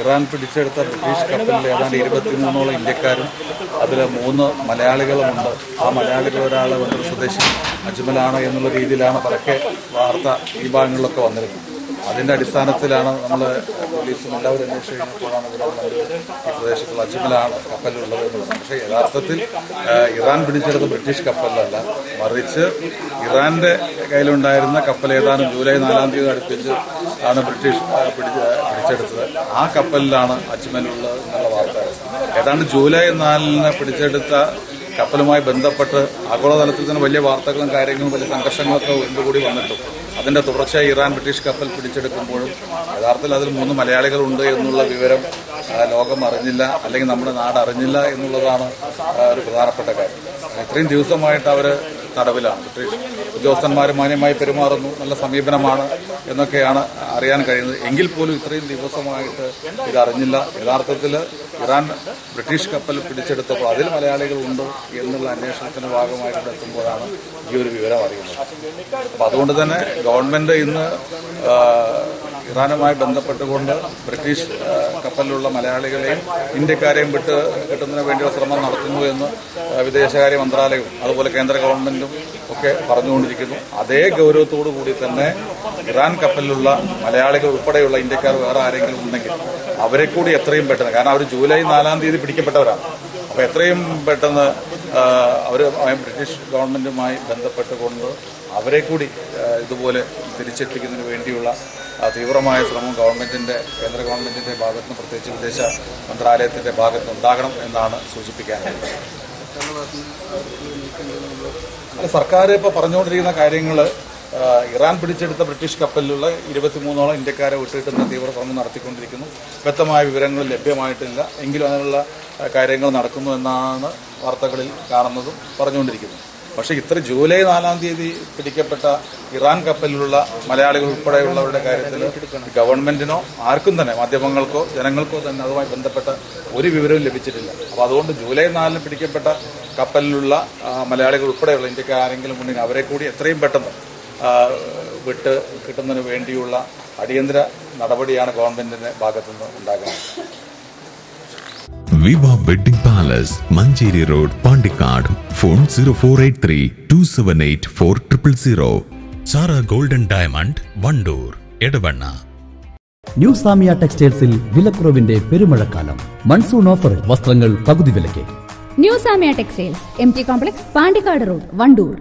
Iran പിടിച്ചെടുത്ത British കപ്പലിൽ ഏതാണ്ട് ഇരുപത്തിമൂന്നോളം ഇന്ത്യക്കാരും അതിൽ മൂന്ന് മലയാളികളുമുണ്ട്. ആ മലയാളികൾ ഒരാൾ വന്നൊരു സ്വദേശി അജ്മലാണ് എന്നുള്ള രീതിയിലാണ് പലക്കെ വാർത്ത ഈ ഭാഗങ്ങളിലൊക്കെ വന്നിരുന്നത്. അതിന്റെ അടിസ്ഥാനത്തിലാണ് നമ്മൾ പോലീസും എല്ലാവരും അന്വേഷിച്ച് കഴിഞ്ഞപ്പോഴാണ് ഈ പ്രദേശത്തുള്ള അജ്മലാണ് കപ്പലുള്ളത് എന്നുള്ളത്. പക്ഷേ യഥാർത്ഥത്തിൽ ഇറാൻ പിടിച്ചെടുത്ത ബ്രിട്ടീഷ് കപ്പലല്ല മറിച്ച് ഇറാന്റെ കയ്യിലുണ്ടായിരുന്ന കപ്പൽ ഏതാനും ജൂലൈ നാലാം തീയതി അടുപ്പിച്ച് ആണ് ബ്രിട്ടീഷ് പിടിച്ചെടുത്തത്. ആ കപ്പലിലാണ് അജ്മലുള്ളത് എന്നുള്ള വാർത്ത. ഏതാണ്ട് ജൂലൈ നാലിന് പിടിച്ചെടുത്ത കപ്പലുമായി ബന്ധപ്പെട്ട് ആഗോളതലത്തിൽ തന്നെ വലിയ വാർത്തകളും കാര്യങ്ങളും വലിയ സംഘർഷങ്ങളൊക്കെ ഒന്നുകൂടി വന്നിട്ടും അതിന്റെ തുടർച്ചയായി ഇറാൻ ബ്രിട്ടീഷ് കപ്പൽ പിടിച്ചെടുക്കുമ്പോഴും യഥാർത്ഥത്തിൽ അതിൽ മൂന്ന് മലയാളികളുണ്ട് എന്നുള്ള വിവരം ലോകം അറിഞ്ഞില്ല അല്ലെങ്കിൽ നമ്മുടെ നാട് അറിഞ്ഞില്ല എന്നുള്ളതാണ് ഒരു പ്രധാനപ്പെട്ട കാര്യം. ഇത്രയും ദിവസമായിട്ട് അവർ തടവിലാണ് ബ്രിട്ടീഷ്. ഉദ്യോഗസ്ഥന്മാർ മാന്യമായി പെരുമാറുന്നു നല്ല സമീപനമാണ് എന്നൊക്കെയാണ് അറിയാൻ കഴിയുന്നത്. എങ്കിൽ പോലും ഇത്രയും ദിവസമായിട്ട് ഇതറിഞ്ഞില്ല. യഥാർത്ഥത്തിൽ ഇറാൻ ബ്രിട്ടീഷ് കപ്പൽ പിടിച്ചെടുത്തപ്പോൾ അതിൽ മലയാളികളുണ്ട് എന്നുള്ള അന്വേഷണത്തിന്റെ ഭാഗമായിട്ട് എത്തുമ്പോഴാണ് ഈ ഒരു വിവരം അറിയുന്നത്. അപ്പം അതുകൊണ്ട് തന്നെ ഗവൺമെന്റ് ഇന്ന് ഇറാനുമായി ബന്ധപ്പെട്ടുകൊണ്ട് ബ്രിട്ടീഷ് കപ്പലിലുള്ള മലയാളികളെയും ഇന്ത്യക്കാരെയും വിട്ട് കിട്ടുന്നതിന് വേണ്ടിയുള്ള ശ്രമം നടത്തുന്നു എന്ന് വിദേശകാര്യ മന്ത്രാലയവും അതുപോലെ കേന്ദ്ര ഗവൺമെന്റും ഒക്കെ പറഞ്ഞുകൊണ്ടിരിക്കുന്നു. അതേ ഗൗരവത്തോടു കൂടി തന്നെ ഇറാൻ കപ്പലിലുള്ള മലയാളികൾ ഉൾപ്പെടെയുള്ള ഇന്ത്യക്കാർ വേറെ ആരെങ്കിലും ഉണ്ടെങ്കിൽ അവരെ കൂടി എത്രയും പെട്ടെന്ന് കാരണം അവർ ജൂലൈ നാലാം തീയതി പിടിക്കപ്പെട്ടവരാണ്. അപ്പോൾ എത്രയും പെട്ടെന്ന് അവർ ബ്രിട്ടീഷ് ഗവൺമെന്റുമായി ബന്ധപ്പെട്ടുകൊണ്ട് അവരെ കൂടി ഇതുപോലെ തിരിച്ചെത്തിക്കുന്നതിന് വേണ്ടിയുള്ള തീവ്രമായ ശ്രമം ഗവൺമെന്റിന്റെ കേന്ദ്ര ഗവൺമെന്റിന്റെ ഭാഗത്ത് നിന്ന് പ്രത്യേകിച്ച് വിദേശ മന്ത്രാലയത്തിന്റെ ഭാഗത്ത് ഉണ്ടാകണം എന്നാണ് സൂചിപ്പിക്കാനുള്ളത് അല്ല സർക്കാർ ഇപ്പോൾ പറഞ്ഞുകൊണ്ടിരിക്കുന്ന കാര്യങ്ങൾ ഇറാൻ പിടിച്ചെടുത്ത ബ്രിട്ടീഷ് കപ്പലിലുള്ള ഇരുപത്തിമൂന്നോളം ഇന്ത്യക്കാരെ വിട്ടിട്ടുന്ന തീവ്ര ശ്രമം നടത്തിക്കൊണ്ടിരിക്കുന്നു. വ്യക്തമായ വിവരങ്ങൾ ലഭ്യമായിട്ടില്ല. എങ്കിലും അതിനുള്ള കാര്യങ്ങൾ നടക്കുന്നു എന്നാണ് വാർത്തകളിൽ കാണുന്നതും പറഞ്ഞുകൊണ്ടിരിക്കുന്നത്. പക്ഷേ ഇത്ര ജൂലൈ നാലാം തീയതി പിടിക്കപ്പെട്ട ഇറാൻ കപ്പലിലുള്ള മലയാളികൾ ഉൾപ്പെടെയുള്ളവരുടെ കാര്യത്തിൽ ഗവൺമെന്റിനോ ആർക്കും തന്നെ മാധ്യമങ്ങൾക്കോ ജനങ്ങൾക്കോ തന്നെ അതുമായി ബന്ധപ്പെട്ട ഒരു വിവരവും ലഭിച്ചിട്ടില്ല. അപ്പോൾ അതുകൊണ്ട് ജൂലൈ നാലിന് പിടിക്കപ്പെട്ട കപ്പലിലുള്ള മലയാളികൾ ഉൾപ്പെടെയുള്ള ഇന്ത്യയ്ക്ക് ആരെങ്കിലും ഉണ്ടെങ്കിൽ അവരെ കൂടി എത്രയും പെട്ടെന്ന് വിട്ട് കിട്ടുന്നതിന് വേണ്ടിയുള്ള അടിയന്തര നടപടിയാണ് ഗവൺമെന്റിന്റെ ഭാഗത്തുനിന്ന് ഉണ്ടാകുന്നത്. Viva wedding palace Manjeri road Pandikkad phone zero four eight three two seven eight four triple zero Sara golden diamond Wandoor Edavanna new Samiya ടെക്സ്റ്റൈൽസിൽ വിലക്കുറവിന്റെ പെരുമഴക്കാലം. മൺസൂൺ ഓഫറിൽ വസ്ത്രങ്ങൾ പകുതി വിലയ്ക്ക്. New Samiya textiles M T complex Pandikkad road Wandoor